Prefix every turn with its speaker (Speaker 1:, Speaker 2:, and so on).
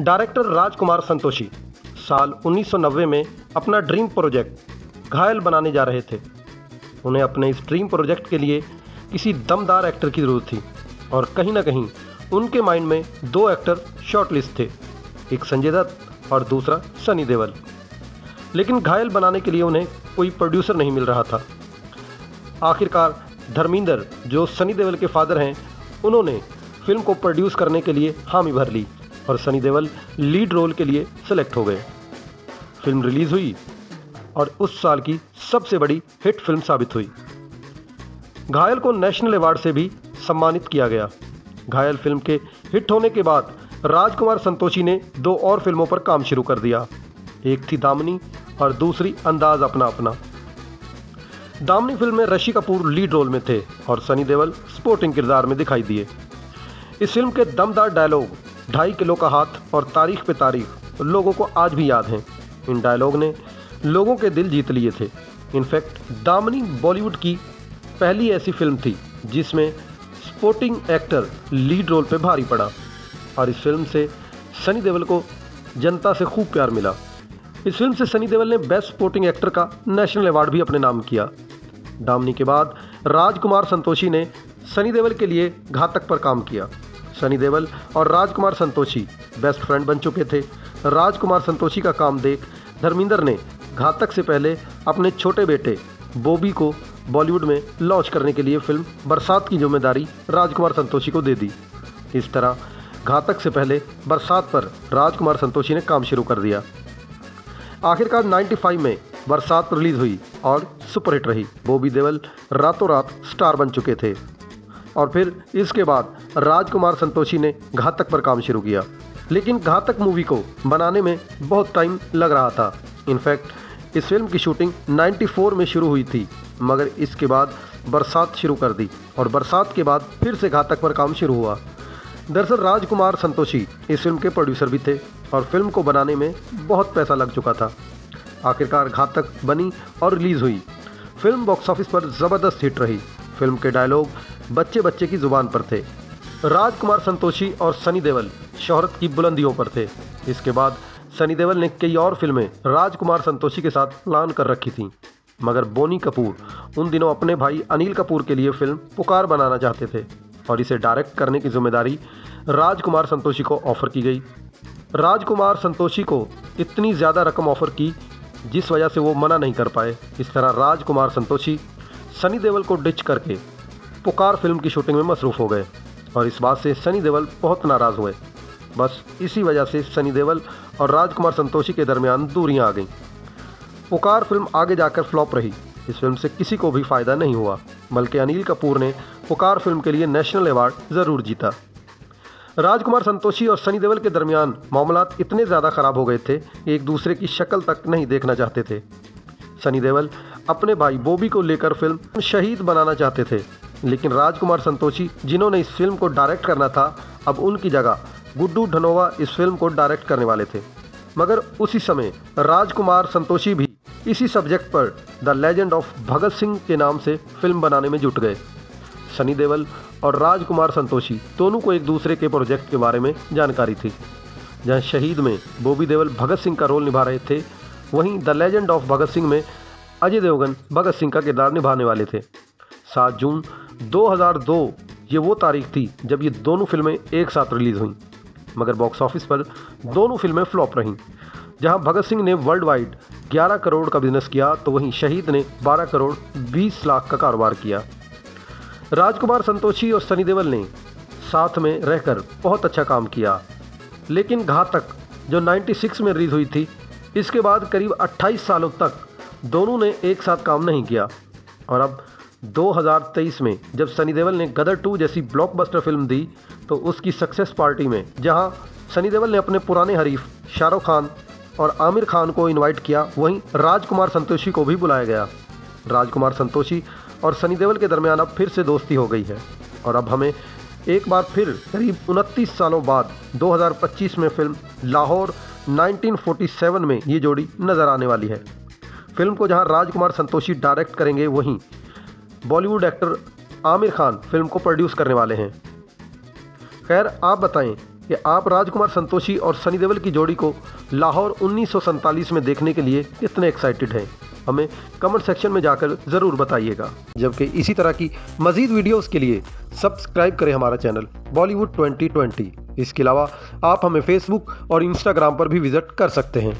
Speaker 1: Director Rajkumar Santoshi, साल 1990 में अपना ड्रीम प्रोजेक्ट घायल बनाने जा रहे थे। उन्हें अपने इस ड्रीम प्रोजेक्ट के लिए किसी दमदार एक्टर की ज़रूरत थी और कहीं ना कहीं उनके माइंड में दो एक्टर शॉर्ट लिस्ट थे, एक संजय दत्त और दूसरा सनी देवल लेकिन घायल बनाने के लिए उन्हें कोई प्रोड्यूसर नहीं मिल रहा था। आखिरकार धर्मेंद्र, जो सनी देवल के फादर हैं, उन्होंने फ़िल्म को प्रोड्यूस करने के लिए हामी भर ली। और सनी देवल लीड रोल के लिए सेलेक्ट हो गए। फ़िल्म रिलीज़ हुई और उस साल की सबसे बड़ी हिट फ़िल्म साबित हुई। घायल को नेशनल अवार्ड से भी सम्मानित किया गया। घायल फ़िल्म के हिट होने के बाद राजकुमार संतोषी ने दो और फ़िल्मों पर काम शुरू कर दिया। एक थी दामनी और दूसरी अंदाज अपना अपना। दामनी फ़िल्म में ऋषि कपूर लीड रोल में थे और सनी देवल स्पोर्टिंग किरदार में दिखाई दिए। इस फ़िल्म के दमदार डायलॉग ढाई किलो का हाथ और तारीख पे तारीख लोगों को आज भी याद हैं। इन डायलॉग ने लोगों के दिल जीत लिए थे। इनफैक्ट दामनी बॉलीवुड की पहली ऐसी फ़िल्म थी, जिसमें स्पोर्टिंग एक्टर लीड रोल पे भारी पड़ा और इस फ़िल्म से सनी देवल को जनता से खूब प्यार मिला। इस फ़िल्म से सनी देवल ने बेस्ट स्पोर्टिंग एक्टर का नेशनल अवार्ड भी अपने नाम किया। दामनी के बाद राजकुमार संतोषी ने सनी देवल के लिए घातक पर काम किया। सनी देवल और राजकुमार संतोषी बेस्ट फ्रेंड बन चुके थे। राजकुमार संतोषी का काम देख धर्मिंदर ने घातक से पहले अपने छोटे बेटे बॉबी को बॉलीवुड में लॉन्च करने के लिए फ़िल्म बरसात की ज़िम्मेदारी राजकुमार संतोषी को दे दी। इस तरह घातक से पहले बरसात पर राजकुमार संतोषी ने काम शुरू कर दिया। आखिरकार 95 में बरसात रिलीज़ हुई और सुपरहिट रही। बॉबी देवल रातों रात स्टार बन चुके थे। और फिर इसके बाद राजकुमार संतोषी ने घातक पर काम शुरू किया। लेकिन घातक मूवी को बनाने में बहुत टाइम लग रहा था। इनफैक्ट, इस फ़िल्म की शूटिंग 94 में शुरू हुई थी, मगर इसके बाद बरसात शुरू कर दी और बरसात के बाद फिर से घातक पर काम शुरू हुआ। दरअसल, राजकुमार संतोषी इस फ़िल्म के प्रोड्यूसर भी थे और फ़िल्म को बनाने में बहुत पैसा लग चुका था। आखिरकार घातक बनी और रिलीज़ हुई। फ़िल्म बॉक्स ऑफ़िस पर ज़बरदस्त हिट रही। फ़िल्म के डायलॉग बच्चे बच्चे की ज़ुबान पर थे। राजकुमार संतोषी और सनी देवल शोहरत की बुलंदियों पर थे। इसके बाद सनी देवल ने कई और फ़िल्में राजकुमार संतोषी के साथ प्लान कर रखी थीं। मगर बोनी कपूर उन दिनों अपने भाई अनिल कपूर के लिए फ़िल्म पुकार बनाना चाहते थे और इसे डायरेक्ट करने की ज़िम्मेदारी राजकुमार संतोषी को ऑफ़र की गई। राजकुमार संतोषी को इतनी ज़्यादा रकम ऑफ़र की जिस वजह से वो मना नहीं कर पाए। इस तरह राजकुमार संतोषी सनी देवल को डिच करके पुकार फ़िल्म की शूटिंग में मसरूफ़ हो गए और इस बात से सनी देवल बहुत नाराज़ हुए। बस इसी वजह से सनी देवल और राजकुमार संतोषी के दरमियान दूरियाँ आ गईं। पुकार फ़िल्म आगे जाकर फ्लॉप रही। इस फ़िल्म से किसी को भी फ़ायदा नहीं हुआ, बल्कि अनिल कपूर ने पुकार फ़िल्म के लिए नेशनल अवार्ड ज़रूर जीता। राजकुमार संतोषी और सनी देवल के दरमियान मामला इतने ज़्यादा ख़राब हो गए थे कि एक दूसरे की शक्ल तक नहीं देखना चाहते थे। सनी देवल अपने भाई बॉबी को लेकर फ़िल्म शहीद बनाना चाहते थे। लेकिन राजकुमार संतोषी, जिन्होंने इस फ़िल्म को डायरेक्ट करना था, अब उनकी जगह गुड्डू धनोवा इस फ़िल्म को डायरेक्ट करने वाले थे। मगर उसी समय राजकुमार संतोषी भी इसी सब्जेक्ट पर the legend of Bhagat Singh के नाम से फ़िल्म बनाने में जुट गए। सनी देवल और राजकुमार संतोषी दोनों को एक दूसरे के प्रोजेक्ट के बारे में जानकारी थी। जहाँ शहीद में बॉबी देवल भगत सिंह का रोल निभा रहे थे, वहीं the legend of Bhagat Singh में अजय देवगन भगत सिंह का किरदार निभाने वाले थे। सात जून 2002 ये वो तारीख थी जब ये दोनों फ़िल्में एक साथ रिलीज़ हुई। मगर बॉक्स ऑफ़िस पर दोनों फ़िल्में फ्लॉप रहीं। जहाँ भगत सिंह ने वर्ल्ड वाइड 11 करोड़ का बिज़नेस किया तो वहीं शहीद ने 12 करोड़ 20 लाख का कारोबार किया। राजकुमार संतोषी और सनी देवल ने साथ में रहकर बहुत अच्छा काम किया। लेकिन घातक जो 96 में रिलीज़ हुई थी, इसके बाद करीब 28 सालों तक दोनों ने एक साथ काम नहीं किया। और अब 2023 में, जब सनी देवल ने गदर टू जैसी ब्लॉकबस्टर फ़िल्म दी तो उसकी सक्सेस पार्टी में, जहाँ सनी देवल ने अपने पुराने हरीफ शाहरुख खान और आमिर खान को इनवाइट किया, वहीं राजकुमार संतोषी को भी बुलाया गया। राजकुमार संतोषी और सनी देवल के दरमियान अब फिर से दोस्ती हो गई है। और अब हमें एक बार फिर, करीब उनतीस सालों बाद 2025 में फ़िल्म लाहौर 1947 में ये जोड़ी नज़र आने वाली है। फ़िल्म को जहाँ राजकुमार संतोषी डायरेक्ट करेंगे, वहीं बॉलीवुड एक्टर आमिर खान फ़िल्म को प्रोड्यूस करने वाले हैं। खैर, आप बताएँ कि आप राजकुमार संतोषी और सनी देवल की जोड़ी को लाहौर उन्नीस में देखने के लिए कितने एक्साइटेड हैं? हमें कमेंट सेक्शन में जाकर ज़रूर बताइएगा। जबकि इसी तरह की मज़ीद वीडियोस के लिए सब्सक्राइब करें हमारा चैनल बॉलीवुड 2020 इसके अलावा आप हमें फेसबुक और इंस्टाग्राम पर भी विज़िट कर सकते हैं।